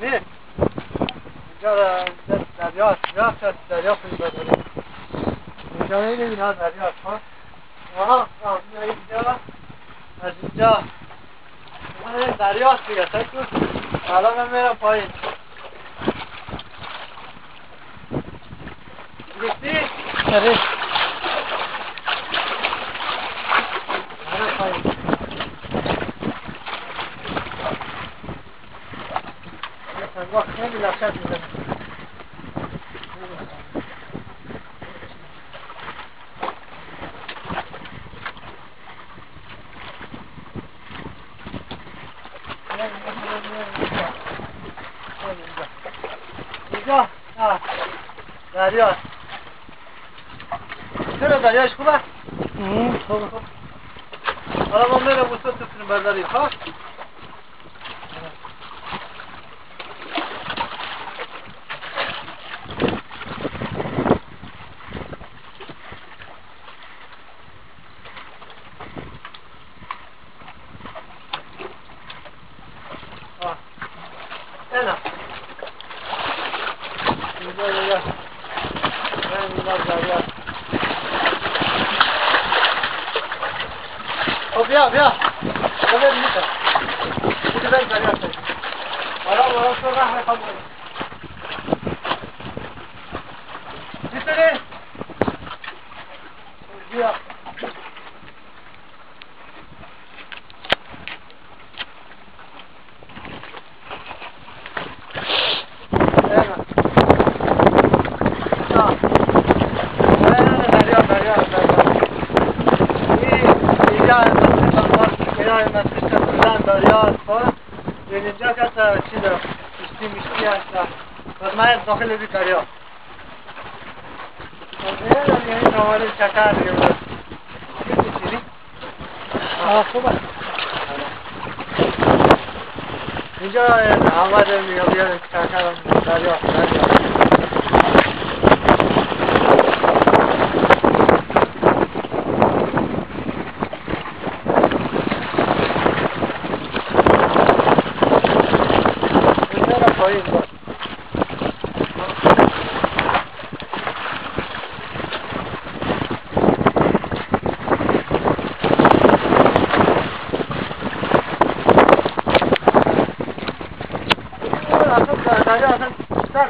mi? Rüzgar, rüzgar, derya, derya, derya suyu böyle. Rüzgar neyle bina derya açma. Aha, ağzına gidiyor. Erzinca. Bana derya suyu yasak dur. Ağlam emere payın. Gitti. Evet. میزنه اینجا دریا چرا دریاش خوبه؟ خوبه حالا ما میرم وسط تونیم برداریم ها بیا بریم دریا کنیم. حالا حالا تو راه میخوام بریم. میتونی؟ بیا. Ena. No. Ena, دریا دریا دریا. این اینجا کنار مسجد بلند دریاست خب اینجا که چی داره کشتی مشتی هست من داخل دی دریا یعنی نوار چکر دیگه آه خوبه اینجا آمده میگه بیا چکر دریا دریا Hayır bak.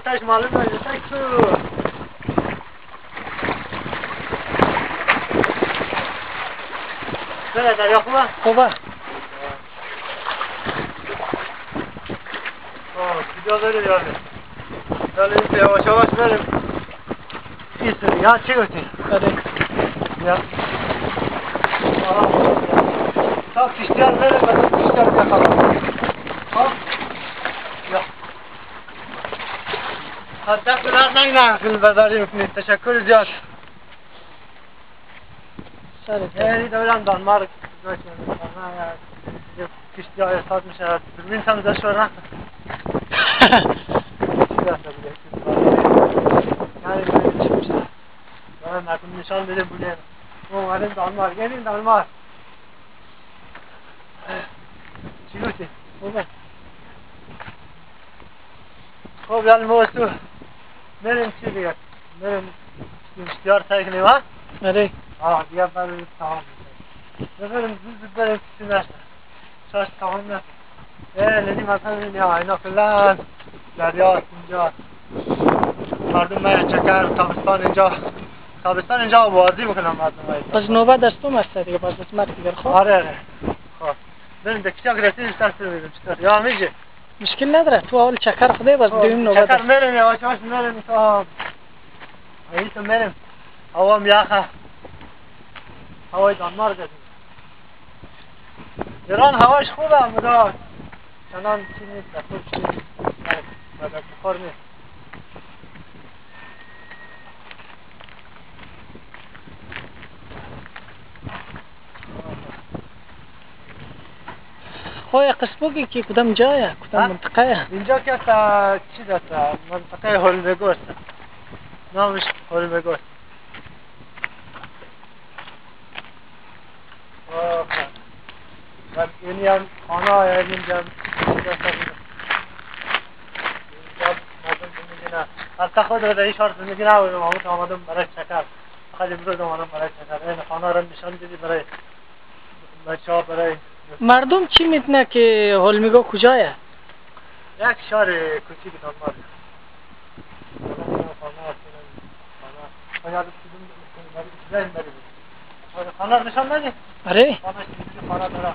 Taş malı böyle, tek su. Nerede yapma? Baba. Biraz öyle yani. Yani yavaş yavaş verin. İyisin ya çek öteye. Hadi. Ya. Tam fişler verin ben fişler yakalarım. Al. Ya. Hatta kırardan yakın bedar yapın. Teşekkür ediyoruz. Sen de öyle andan marık. Ha ya. Kışlı ayet atmış herhalde. Bir insan da şu an. Yani böyle çıkmışlar. Ben merhum nişan dedim bu ne? Onların dalmar, gelin dalmar. Çiluti, burada. Kobyan Mosu. Nerem çiliyor? Nerem istiyor tekniği var? Nereye? Aa, diye ben tamam. Efendim, siz de böyle düşünürsünüz. شاش تمام اه لیدی مثلا این یا اینا فلان دریاست اینجا. مردم میرن چکر تابستان اینجا. تابستان اینجا بازی می‌کنم مردم پس نوبت از تو مسته دیگه پس از مرد دیگر خب؟ آره آره. خب. بریم دکتیا گرفتیش دست رو بیریم چکر یا میگه مشکل نداره. تو اول چکر خدای بس دویم نوبت چکر است. میریم یواش یواش میریم تا این تو میریم. هوا میاخه هوای دانمارک است ایران هواش خوبه مدار چنان چی نیست خوب چی نیست. بخور نیست. خو یک قسم که کدام جایه؟ کدام؟ منطقه؟ اینجا که تا چی دست منطقه هولمگوست. نامش هولمگوست. و یعنی اینجا اینجا ساخته. حتی خود در این شهر زندگی نبودم آمد آمدم برای چکر فقط امروز آمدم برای چکر این خانه رو نشان دیدی برای بچه ها برای مردم چی می‌دونه که هلمیگا کجایه یک شهر کوچیک دانمارک خانه نشان ندی آره خانه داره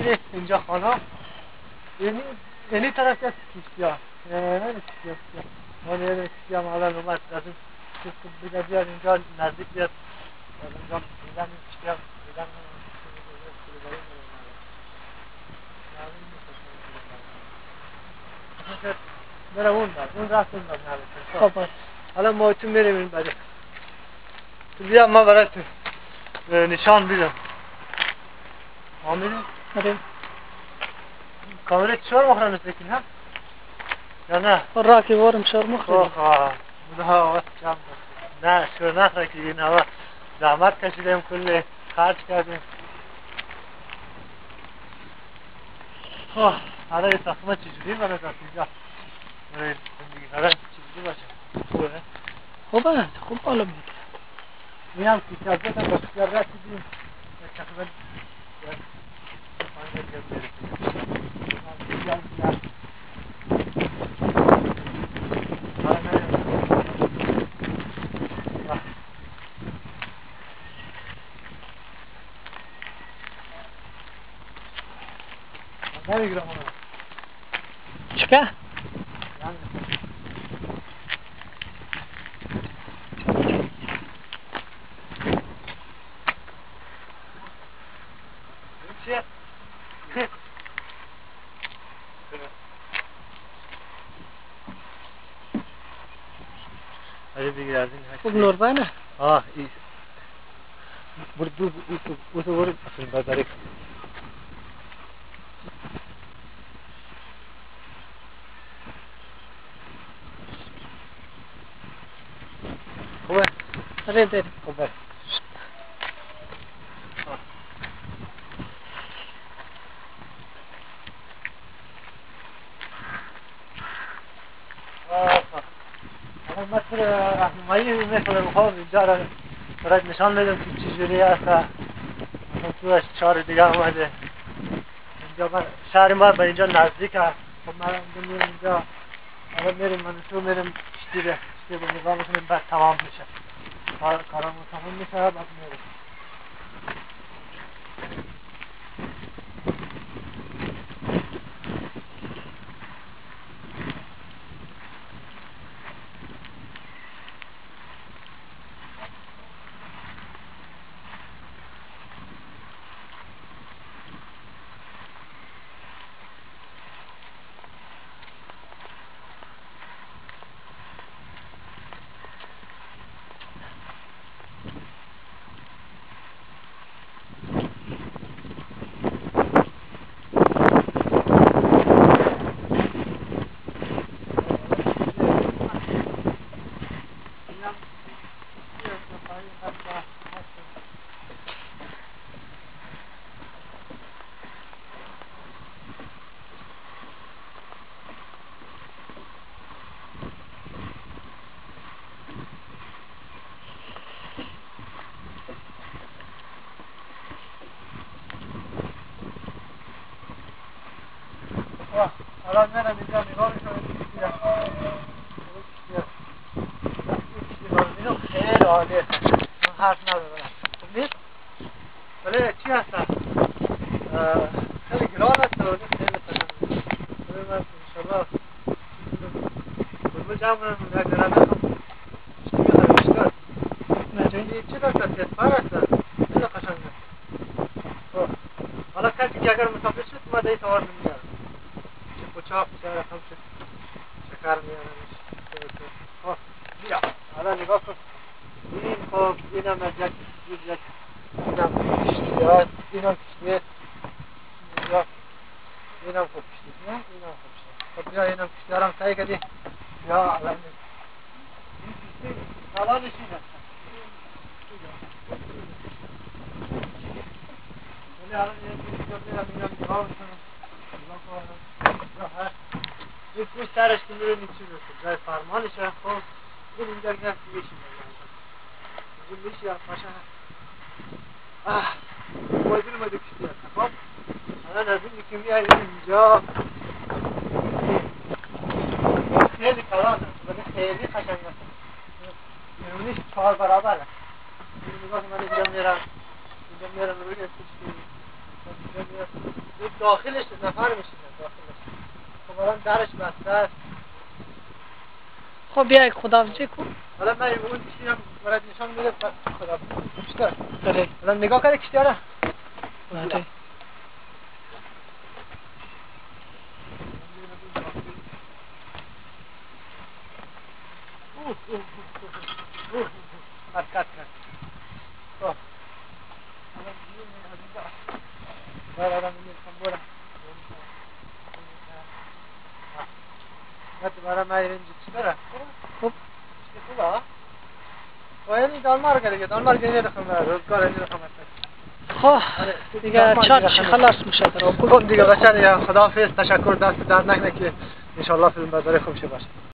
بگیری اینجا خانه یعنی یعنی طرف از کشتی ها نه ها من هم حالا اومد از بگه بیاد اینجا نزدیک بیاد اینجا دیدن این کشتی هم دیدن میره اون بر اون رفت اون بر خب حالا ما تو میریم این بده تو بیا ما برای تو نشان بیدم ما میریم کامره چهار مخرم مثل که نه نه را که وارم شار مخری اوه نه وقت بود. نه شور نخواه که این هوا زحمت کشیدیم کلی خرج کردیم خب حالا یه تخمه چجوری برای اینجا برای زندگی کردن چجوری باشه خوبه خوبه خوب بالا میگه این هم که از بودم با شکر رسیدیم یه تقریبا Nereye girelim ona? Çıka. Ignor bijna. Ah, is. Wordt doe, wordt wordt, zijn bij daar. Kom maar. Rent dit. Kom maar. رهنمایی مثل می‌خوام اینجا را برات نشان بدم که چجوری هست مثلا تو از شهر دیگه آمده اینجا من شهر ما به اینجا نزدیک هست. خب من میریم اینجا. حالا میریم من تو میریم کشتی به کشتی به نگاه می‌کنیم بعد تمام میشه. کار کارمون تمام میشه بعد میریم. حالا میرم اینجا نگاه هست. هست. هست. اینو خیلی عالیه من حرف ندارم نیست ولی چی هستن خیلی گران هستن و خیلی پسند ولی من انشالله بلبل جمع کنم می‌خواه بشکر این چی هستن تسپر هستن خیلی قشنگه خب حالا کسی که اگر مسافر شد ما دی سوار نمیگرد Uçağı uçağa kalmışım. Çakarım yani. Evet, evet. Bak. Ya. Hadi bakın. İnin kop, inemeyecek, yüzecek. İnan kopuştu ya. İnan kopuştu. Ya. İnan kopuştu. Ya, inan kopuştu. Tabii ya inan kopuştu. Aram sayık hadi. Ya, Allah'ım. Kalan işine. Şimdi yarın yeni bir gördüğüm inanmıyorum. Allah'ım. هست هست یه پوش سرش که میره میچی بسید جای فرمانشه خب این اینجا گفت چی میگه میشی هم باشه آه موضوع ما کشتی هست خب الان از این که میای اینجا خیلی کلان هست ولی خیلی قشنگ هست بیرونیش چهار برابره این نگاه که من اینجا میرم اینجا میرم روی میرم این داخلش نفر میشینه داخلش خب درش بسته است. خب بیا یک خداحافظی کن حالا من اون کشتی هم برات نشان میده پس خدا بیشتر بله. الان نگاه کرده کشتی آره. بله. کات کات کات خب. الان بیرون از برای من اینجا چی داره خوب خوبه ها و یعنی دانمارک دیگه دانمارک اینجا رقم روزگار رقم خب. دیگه چارچ خلاص میشه خب دیگه بچه خداحافظ تشکر دست درد نکنه که انشالله فیلم برداری خوب شه باشه